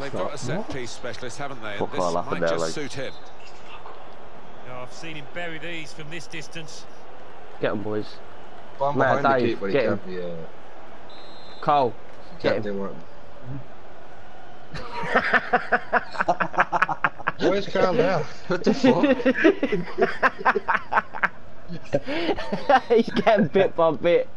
They've got a set piece specialist, haven't they? This might just like- suit him. No, I've seen him bury these from this distance. Get them, boys. Man, behind Dave, keeper, get him. be, uh, Cole. Get him. Where's Carl Boys, down. What the fuck? He's getting bit by bit.